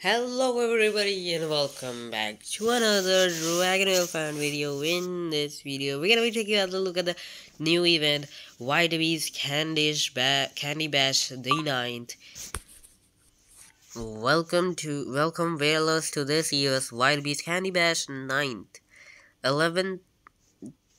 Hello everybody and welcome back to another DragonVale fan video. In this video, we're gonna be taking a look at the new event, Whitbee's Candish ba Candy Bash Day 9th. Welcome to welcome whalers to this year's Whitbee's Candy Bash 9th. 11th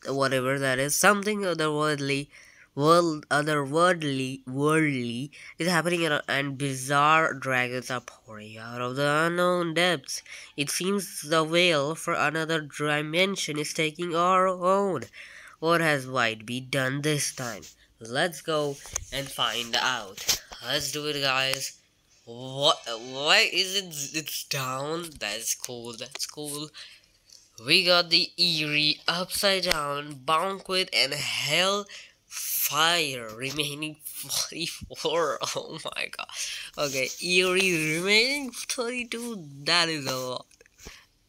whatever that is, something otherworldly world otherworldly worldly is happening and bizarre dragons are pouring out of the unknown depths. It seems the veil for another dimension is taking our own. What has Whitbee done this time? Let's go and find out. Let's do it guys. What why is it it's down? That's cool, that's cool. We got the eerie upside down banquet and hell fire remaining 44 oh my god. Okay eerie remaining 32 that is a lot.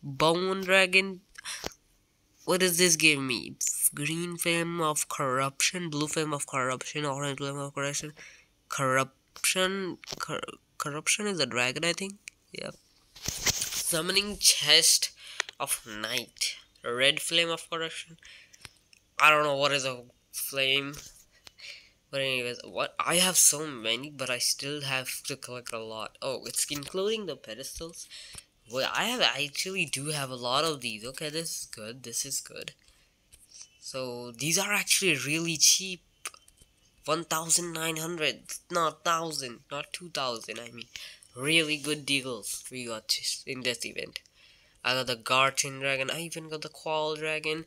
Bone dragon. What does this give me green flame of corruption blue flame of corruption orange flame of corruption. Corruption cor corruption is a dragon i think? Yep. Summoning chest of night. Red flame of corruption. I don't know what is a flame. But anyways what i have so many but i still have to collect a lot. Oh it's including the pedestals. Well i have I actually do have a lot of these. Okay this is good this is good. So these are actually really cheap. 1900 not 1000 not 2000 i mean. Really good deals we got in this event. I got the garten dragon i even got the qual dragon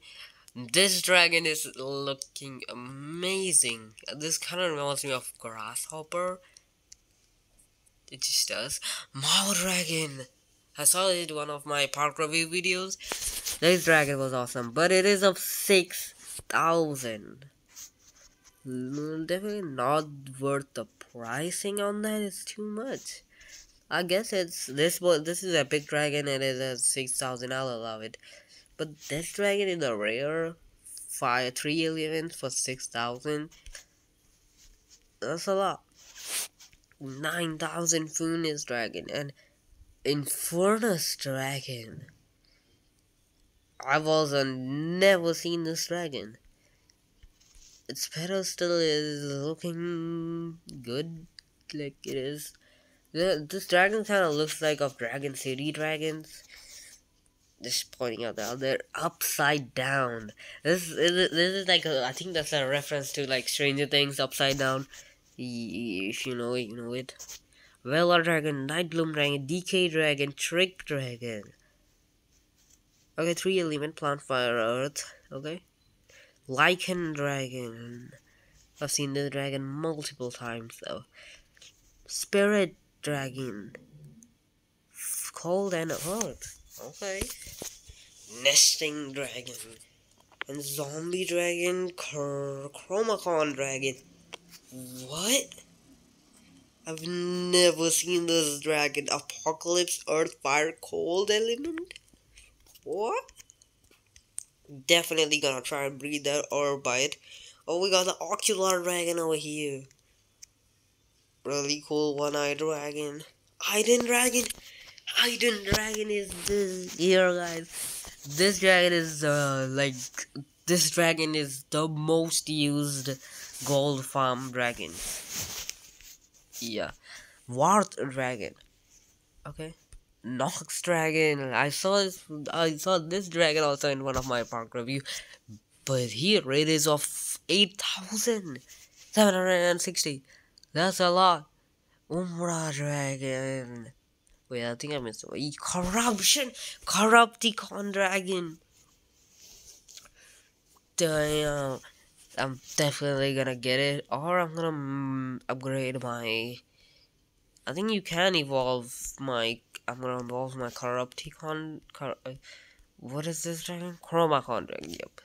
this dragon is looking amazing. This kind of reminds me of Grasshopper. It just does. Mao Dragon! I saw it in one of my park review videos. This dragon was awesome, but it is of 6,000. Mm, definitely not worth the pricing on that, it's too much. I guess it's this. This is a big dragon. And It is a six thousand. I'll allow it. But this dragon in a rare fire three element for six thousand. That's a lot. Nine thousand Funis dragon and Infernus dragon. I've also never seen this dragon. Its pedestal is looking good, like it is. This dragon kind of looks like of Dragon City dragons just pointing out that they're upside down. This is this is like a, I think that's a reference to like Stranger Things upside down. If you know it, you know it. Velar Dragon, Nightbloom Dragon, Decay Dragon, Trick Dragon. Okay, three element, plant, fire, earth. Okay. Lichen Dragon. I've seen this dragon multiple times though. Spirit Dragon. Cold and earth. Okay. Nesting Dragon. And Zombie Dragon, Chromacon Dragon. What? I've never seen this dragon. Apocalypse, Earth, Fire, Cold element? What? Definitely gonna try and breed that or bite. Oh, we got the Ocular Dragon over here. Really cool one-eyed dragon. Hidden Dragon. Hidden Dragon is this here, guys. This dragon is uh like this dragon is the most used gold farm dragon. Yeah, Wart Dragon. Okay, Nox Dragon. I saw this. I saw this dragon also in one of my park review, but here it is of eight thousand seven hundred and sixty. That's a lot. Umbra Dragon. Wait, I think I missed one. Corruption! Corrupticon Dragon! Damn. I'm definitely gonna get it. Or I'm gonna mm, upgrade my... I think you can evolve my... I'm gonna evolve my Corrupticon... Cor uh, what is this dragon? Chromacon Dragon, yep.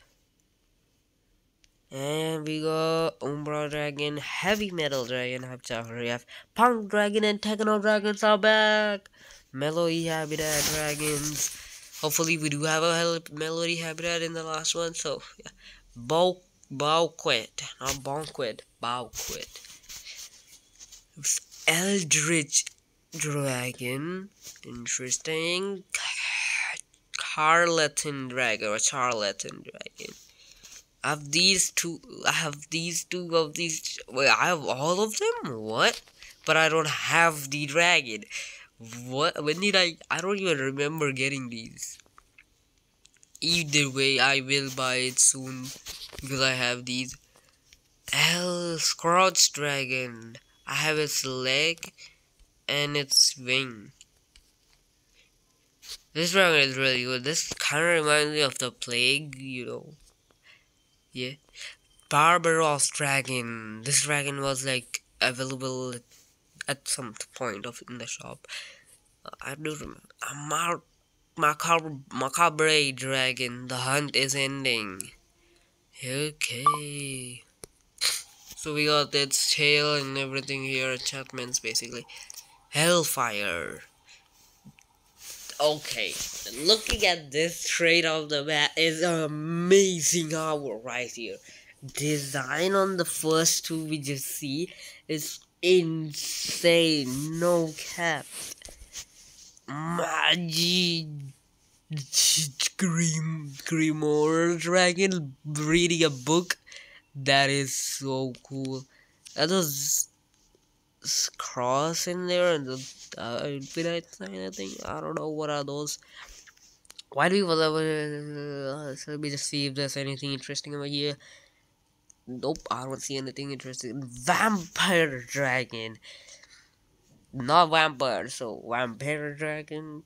And we got Umbra Dragon, Heavy Metal Dragon, have Punk Dragon and Techno Dragons are back! Melody Habitat Dragons. Hopefully we do have a Melody Habitat in the last one, so yeah. Bow Bowquet, not Bonquet, Bowquet. Eldritch dragon. Interesting. Charlatan dragon or charlatan dragon. I have these two. I have these two of these. Wait, I have all of them. What? But I don't have the dragon. What? When did I? I don't even remember getting these. Either way, I will buy it soon because I have these. L Scorch Dragon. I have its leg and its wing. This dragon is really good. This kind of reminds me of the plague, you know. Yeah. Barbaros dragon. This dragon was like available at some point of in the shop. I do remember. A mar macabre, macabre dragon. The hunt is ending. Okay. So we got its tail and everything here, enchantments basically. Hellfire. Okay, looking at this trade of the map is an amazing hour right here. Design on the first two we just see is insane, no cap. Magi Grim Grimoire Dragon reading a book that is so cool. That was cross in there and the uh, infinite sign. I think I don't know what are those. Why do we ever? Uh, let me just see if there's anything interesting over here. Nope, I don't see anything interesting. Vampire dragon, not vampire. So vampire dragon.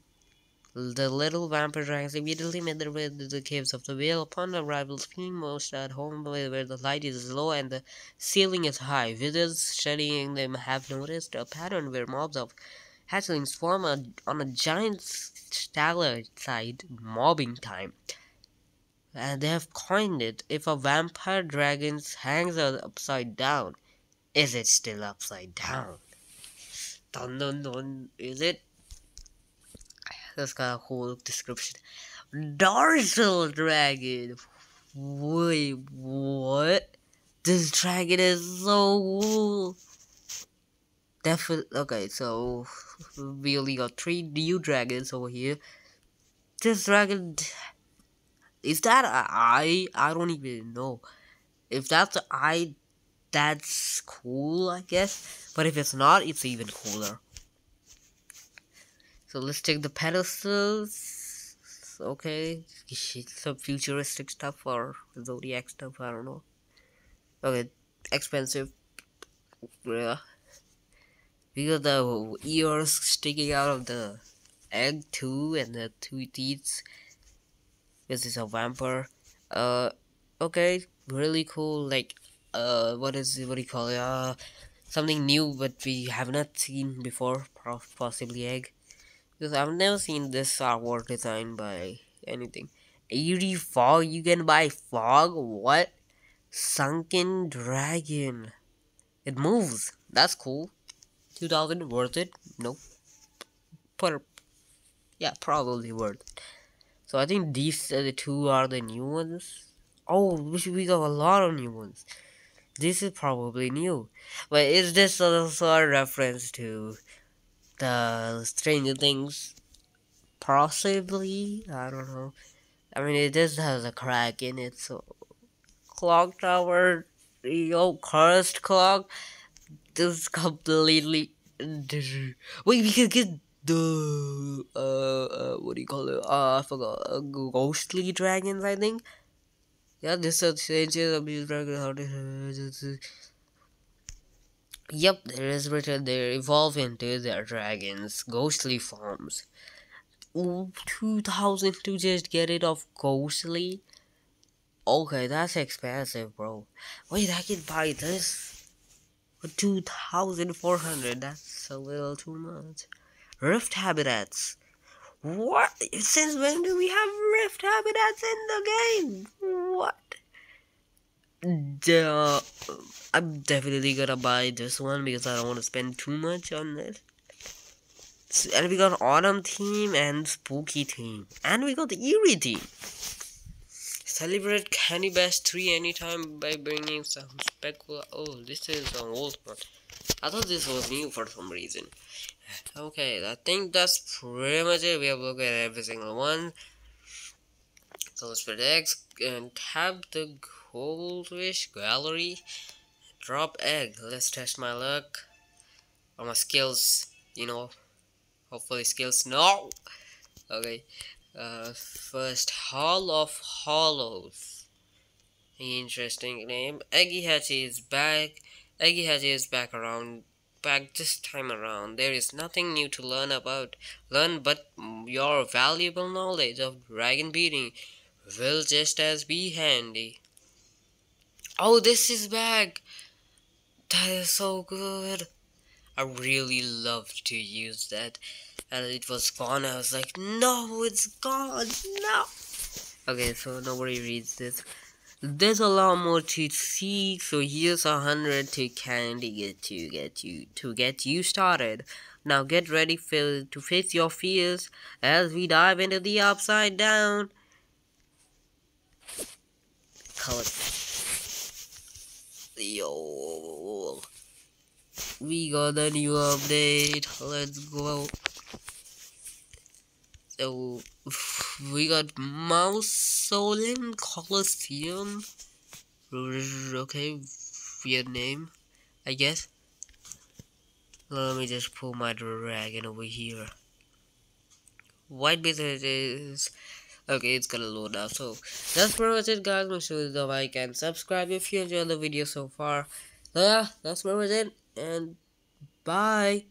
The little vampire dragons immediately made their way to the caves of the Vale. Upon arrival, being most at home where the light is low and the ceiling is high. Visitors studying them have noticed a pattern where mobs of hatchlings form a, on a giant stalactite mobbing time. And they have coined it, if a vampire dragon hangs upside down, is it still upside down? Dun dun dun, is it? That's got a whole description. Dorsal dragon. Wait, what? This dragon is so cool. Definitely. Okay, so we only got three new dragons over here. This dragon. Is that an eye? I don't even know. If that's an eye, that's cool, I guess. But if it's not, it's even cooler. So let's take the pedestals. Okay, some futuristic stuff or zodiac stuff. I don't know. Okay, expensive. Yeah. We got the ears sticking out of the egg too, and the two teeth. This is a vampire. Uh, okay, really cool. Like, uh, what is it? What do you call it? Uh, something new, but we have not seen before. Possibly egg. Because I've never seen this artwork designed by anything. 80 fog? You can buy fog? What? Sunken dragon. It moves. That's cool. 2000 worth it? Nope. But yeah, probably worth it. So I think these uh, the two are the new ones. Oh, we got a lot of new ones. This is probably new. But is this also a reference to the Stranger Things, possibly. I don't know. I mean, it does have a crack in it, so clock tower, yo, cursed clock. This completely. Wait, we can get the uh, uh what do you call it? Uh, I forgot. Uh, ghostly dragons, I think. Yeah, this is changes these dragons. Yep, there is written they evolve into their dragons, ghostly forms. Ooh, 2000 to just get rid of ghostly? Okay, that's expensive, bro. Wait, I can buy this for 2400 That's a little too much. Rift habitats. What? Since when do we have rift habitats in the game? Uh, I'm definitely gonna buy this one because I don't want to spend too much on it. And we got Autumn team and Spooky team. And we got the Eerie team. Celebrate Candy Bash 3 anytime by bringing some specular. Oh, this is an old one. I thought this was new for some reason. Okay, I think that's pretty much it. We have looked at every single one. So let's eggs and tap the goldfish gallery. Drop egg. Let's test my luck. Or my skills, you know. Hopefully skills. No! Okay. Uh, first, Hall of Hollows. Interesting name. Eggy Hatchy is back. Eggy Hatchy is back around back this time around. There is nothing new to learn about. Learn but your valuable knowledge of dragon beating will just as be handy. Oh, this is back. That is so good. I really loved to use that. And it was gone. I was like, no, it's gone. No. Okay, so nobody reads this. There's a lot more to see, so here's a hundred to candy get to get you to get you started. Now get ready for, to face your fears as we dive into the upside down. Color. Yo, we got a new update. Let's go. So we got Mausoleum Colosseum. Okay, weird name, I guess. Let me just pull my dragon over here. White base is okay. It's gonna load now. So that's pretty much it, guys. Make sure to like and subscribe if you enjoyed the video so far. So yeah, that's pretty much it, and bye.